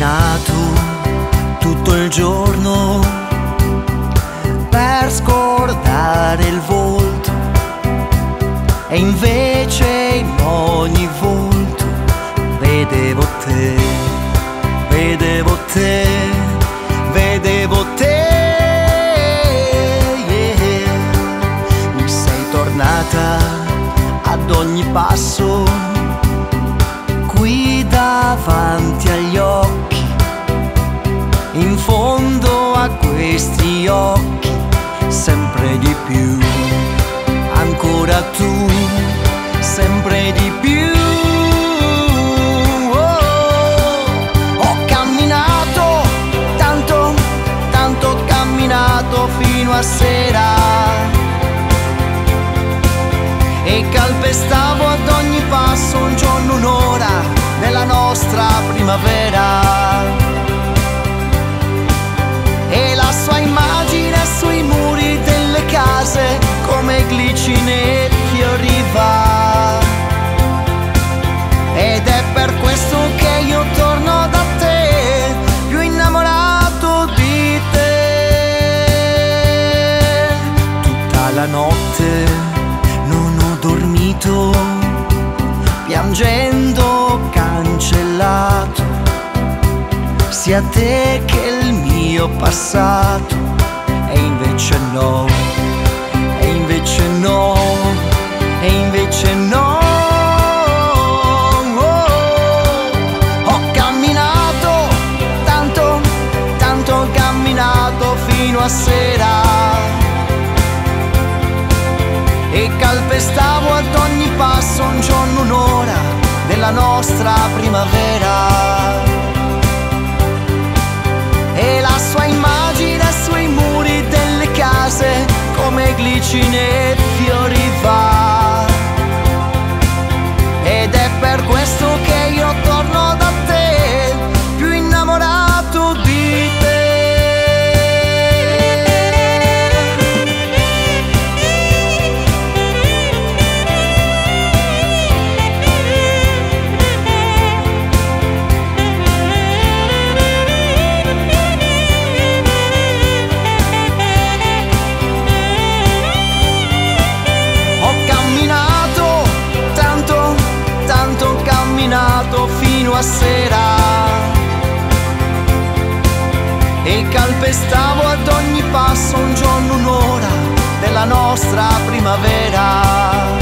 camminato tutto il giorno per scordare il volto e invece in ogni volto vedevo te, vedevo te, vedevo te. Yeah. Mi sei tornata ad ogni passo occhi, sempre di più, ancora tu, sempre di più. Oh, ho camminato, tanto, tanto ho camminato fino a sera e calpestavo ad ogni passo un giorno, un'ora della nostra primavera. Notte non ho dormito, piangendo cancellato, sia te che il mio passato, e invece no, e invece no, e invece no. Ho camminato, tanto, tanto ho camminato fino a sera nostra primavera. E la sua immagine sui muri delle case come glicine della nostra primavera